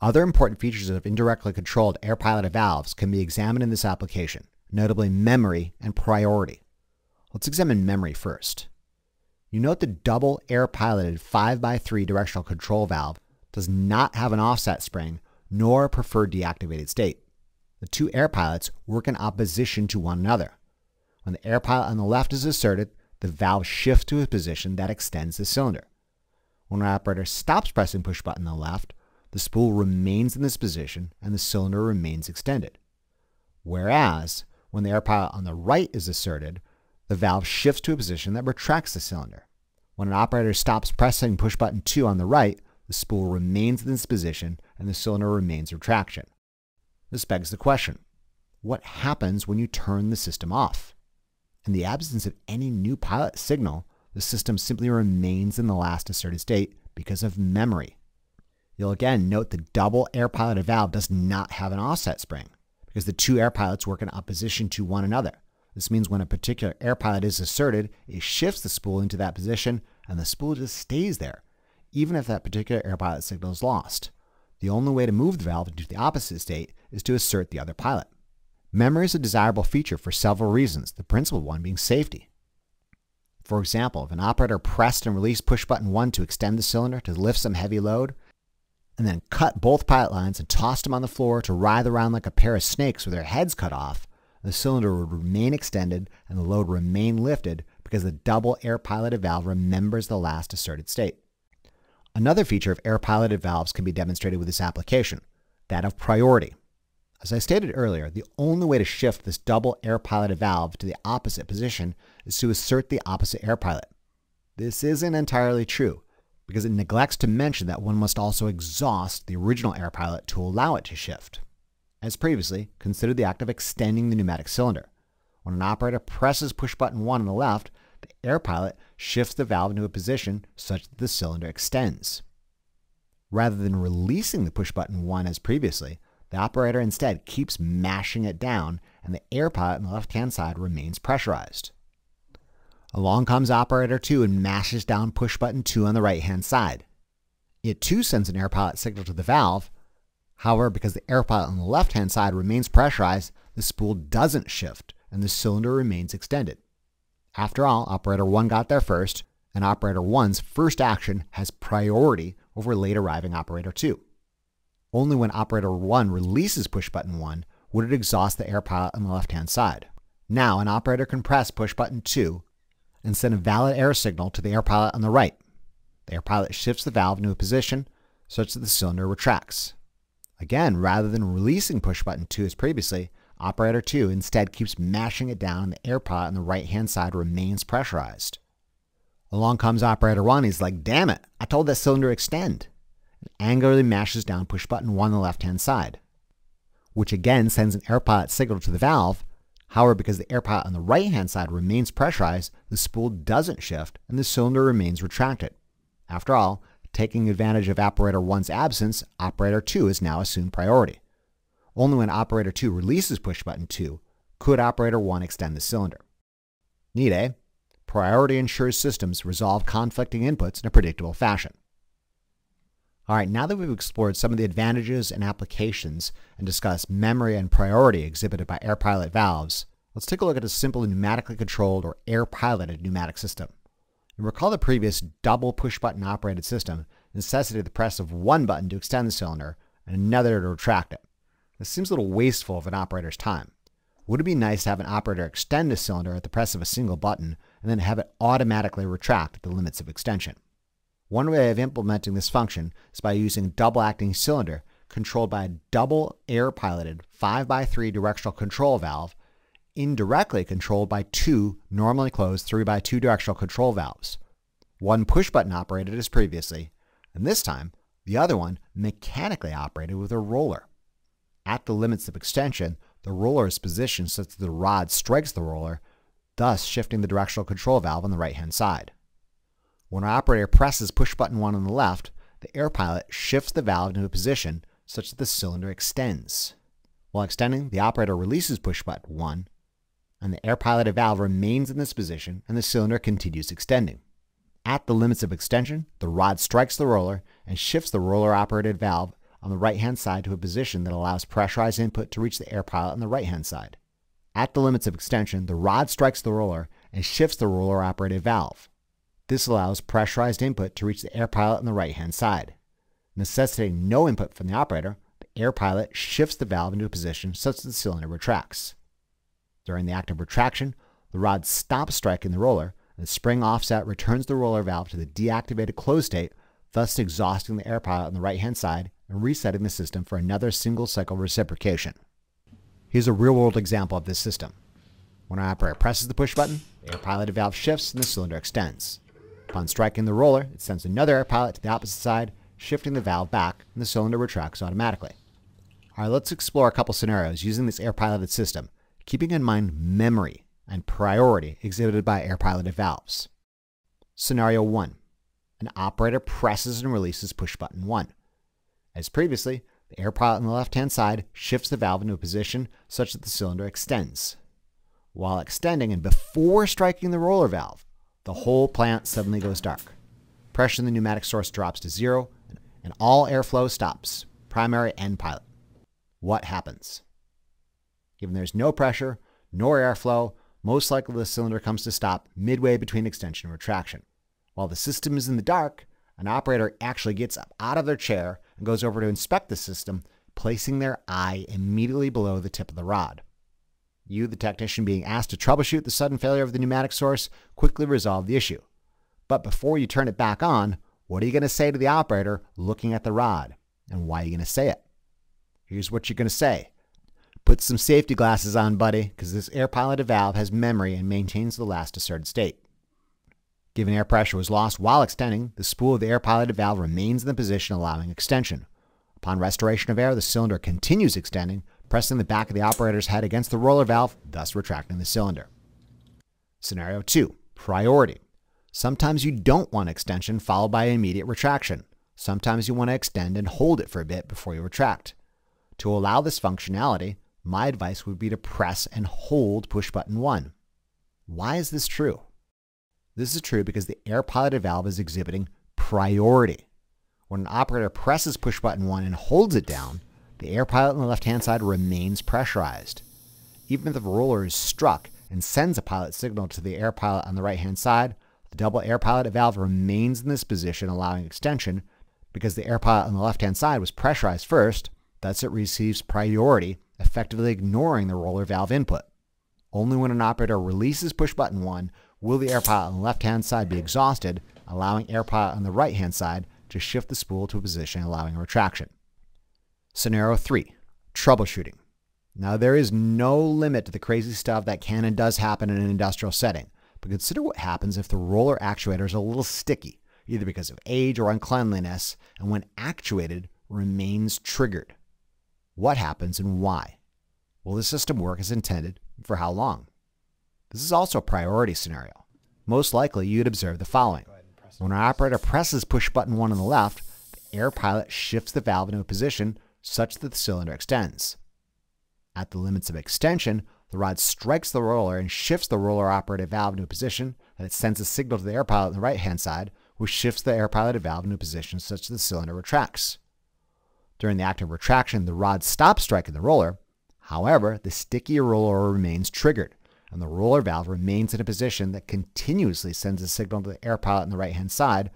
Other important features of indirectly controlled air piloted valves can be examined in this application, notably memory and priority. Let's examine memory first. You note the double air piloted 5x3 directional control valve does not have an offset spring nor a preferred deactivated state. The two air pilots work in opposition to one another. When the air pilot on the left is asserted, the valve shifts to a position that extends the cylinder. When an operator stops pressing push button on the left, the spool remains in this position and the cylinder remains extended. Whereas, when the air pilot on the right is asserted, the valve shifts to a position that retracts the cylinder. When an operator stops pressing push button 2 on the right, the spool remains in this position and the cylinder remains retraction. This begs the question, what happens when you turn the system off? In the absence of any new pilot signal, the system simply remains in the last asserted state because of memory. You'll again note the double air piloted valve does not have an offset spring because the two air pilots work in opposition to one another. This means when a particular air pilot is asserted, it shifts the spool into that position and the spool just stays there, even if that particular air pilot signal is lost. The only way to move the valve into the opposite state is to assert the other pilot. Memory is a desirable feature for several reasons, the principal one being safety. For example, if an operator pressed and released push button 1 to extend the cylinder to lift some heavy load, and then cut both pilot lines and tossed them on the floor to writhe around like a pair of snakes with their heads cut off, the cylinder would remain extended and the load remain lifted because the double air piloted valve remembers the last asserted state. Another feature of air piloted valves can be demonstrated with this application, that of priority. As I stated earlier, the only way to shift this double air piloted valve to the opposite position is to assert the opposite air pilot. This isn't entirely true, because it neglects to mention that one must also exhaust the original air pilot to allow it to shift. As previously, consider the act of extending the pneumatic cylinder. When an operator presses push button 1 on the left, the air pilot shifts the valve into a position such that the cylinder extends. Rather than releasing the push button 1 as previously, the operator instead keeps mashing it down and the air pilot on the left hand side remains pressurized. Along comes operator 2 and mashes down push button 2 on the right hand side. It too sends an air pilot signal to the valve. However, because the air pilot on the left hand side remains pressurized, the spool doesn't shift and the cylinder remains extended. After all, operator 1 got there first, and operator 1's first action has priority over late arriving operator 2. Only when operator 1 releases push button 1 would it exhaust the air pilot on the left hand side. Now, an operator can press push button 2 and send a valid air signal to the air pilot on the right. The air pilot shifts the valve into a position such that the cylinder retracts. Again, rather than releasing push button 2 as previously, operator 2 instead keeps mashing it down and the air pilot on the right hand side remains pressurized. Along comes operator 1, he's like, damn it, I told that cylinder extend And angrily mashes down push button 1 on the left hand side, which again sends an air pilot signal to the valve. However, because the air pilot on the right hand side remains pressurized, the spool doesn't shift and the cylinder remains retracted. After all, taking advantage of operator 1's absence, operator 2 is now assumed priority. Only when operator 2 releases push button 2 could operator 1 extend the cylinder. Need A. Priority ensures systems resolve conflicting inputs in a predictable fashion. All right, now that we've explored some of the advantages and applications and discussed memory and priority exhibited by air pilot valves, let's take a look at a simple pneumatically controlled or air piloted pneumatic system. And recall the previous double push button operated system necessitated the press of one button to extend the cylinder and another to retract it. This seems a little wasteful of an operator's time. Would it be nice to have an operator extend a cylinder at the press of a single button and then have it automatically retract at the limits of extension? One way of implementing this function is by using a double acting cylinder controlled by a double air piloted 5x3 directional control valve, indirectly controlled by two normally closed 3x2 directional control valves. One push button operated as previously, and this time the other one mechanically operated with a roller. At the limits of extension, the roller is positioned such that the rod strikes the roller, thus shifting the directional control valve on the right hand side. When an operator presses push button 1 on the left, the air pilot shifts the valve into a position such that the cylinder extends. While extending, the operator releases push button 1, and the air piloted valve remains in this position and the cylinder continues extending. At the limits of extension, the rod strikes the roller and shifts the roller operated valve on the right hand side to a position that allows pressurized input to reach the air pilot on the right hand side. At the limits of extension, the rod strikes the roller and shifts the roller operated valve. This allows pressurized input to reach the air pilot on the right hand side. Necessitating no input from the operator, the air pilot shifts the valve into a position such that the cylinder retracts. During the act of retraction, the rod stops striking the roller, and the spring offset returns the roller valve to the deactivated closed state, thus exhausting the air pilot on the right hand side and resetting the system for another single cycle reciprocation. Here's a real world example of this system. When our operator presses the push button, the air pilot valve shifts and the cylinder extends. Upon striking the roller, it sends another air pilot to the opposite side, shifting the valve back, and the cylinder retracts automatically. Alright, let's explore a couple scenarios using this air piloted system, keeping in mind memory and priority exhibited by air piloted valves. Scenario 1. An operator presses and releases push button 1. As previously, the air pilot on the left hand side shifts the valve into a position such that the cylinder extends. While extending and before striking the roller valve, the whole plant suddenly goes dark. Pressure in the pneumatic source drops to zero, and all airflow stops, primary and pilot. What happens? Given there's no pressure, nor airflow, most likely the cylinder comes to stop midway between extension and retraction. While the system is in the dark, an operator actually gets up out of their chair and goes over to inspect the system, placing their eye immediately below the tip of the rod. You, the technician being asked to troubleshoot the sudden failure of the pneumatic source, quickly resolve the issue. But before you turn it back on, what are you going to say to the operator looking at the rod? And why are you going to say it? Here's what you're going to say. Put some safety glasses on, buddy, because this air piloted valve has memory and maintains the last asserted state. Given air pressure was lost while extending, the spool of the air piloted valve remains in the position allowing extension. Upon restoration of air, the cylinder continues extending, pressing the back of the operator's head against the roller valve, thus retracting the cylinder. Scenario 2 Priority. Sometimes you don't want extension followed by immediate retraction. Sometimes you want to extend and hold it for a bit before you retract. To allow this functionality, my advice would be to press and hold push button 1. Why is this true? This is true because the air piloted valve is exhibiting priority. When an operator presses push button 1 and holds it down, the air pilot on the left hand side remains pressurized. Even if the roller is struck and sends a pilot signal to the air pilot on the right hand side, the double air pilot valve remains in this position, allowing extension because the air pilot on the left hand side was pressurized first, thus it receives priority, effectively ignoring the roller valve input. Only when an operator releases push button 1 will the air pilot on the left-hand side be exhausted, allowing air pilot on the right-hand side to shift the spool to a position allowing retraction. Scenario 3. Troubleshooting. Now, there is no limit to the crazy stuff that can and does happen in an industrial setting, but consider what happens if the roller actuator is a little sticky, either because of age or uncleanliness, and when actuated, remains triggered. What happens and why? Will the system work as intended and for how long? This is also a priority scenario. Most likely, you'd observe the following. When an operator presses push button 1 on the left, the air pilot shifts the valve into a position such that the cylinder extends. At the limits of extension, the rod strikes the roller and shifts the roller operated valve into a position that it sends a signal to the air pilot on the right hand side, which shifts the air piloted valve into a position such that the cylinder retracts. During the act of retraction, the rod stops striking the roller. However, the sticky roller remains triggered, and the roller valve remains in a position that continuously sends a signal to the air pilot on the right hand side,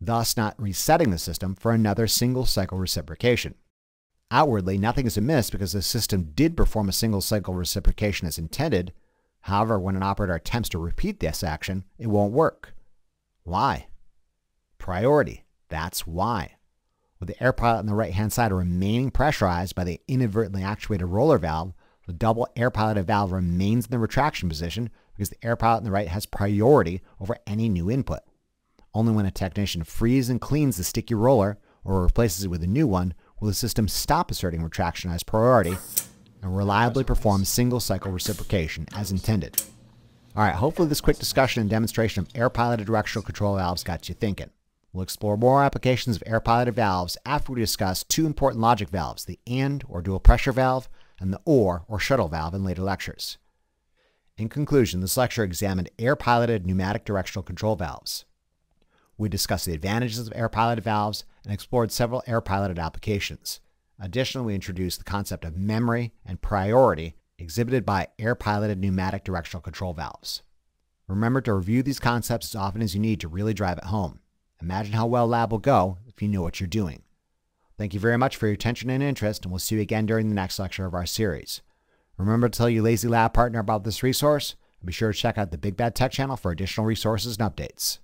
thus not resetting the system for another single cycle reciprocation. Outwardly, nothing is amiss because the system did perform a single cycle reciprocation as intended. However, when an operator attempts to repeat this action, it won't work. Why? Priority. That's why. With the air pilot on the right hand side remaining pressurized by the inadvertently actuated roller valve, the double air piloted valve remains in the retraction position because the air pilot on the right has priority over any new input. Only when a technician frees and cleans the sticky roller or replaces it with a new one will the system stop asserting retraction as priority and reliably perform single cycle reciprocation as intended. All right, hopefully this quick discussion and demonstration of air piloted directional control valves got you thinking. We'll explore more applications of air piloted valves after we discuss two important logic valves, the AND or dual pressure valve and the OR or shuttle valve in later lectures. In conclusion, this lecture examined air-piloted pneumatic directional control valves. We discussed the advantages of air-piloted valves and explored several air-piloted applications. Additionally, we introduced the concept of memory and priority exhibited by air piloted pneumatic directional control valves. Remember to review these concepts as often as you need to really drive it home. Imagine how well lab will go if you know what you're doing. Thank you very much for your attention and interest, and we'll see you again during the next lecture of our series. Remember to tell your Lazy Lab partner about this resource, and be sure to check out the Big Bad Tech channel for additional resources and updates.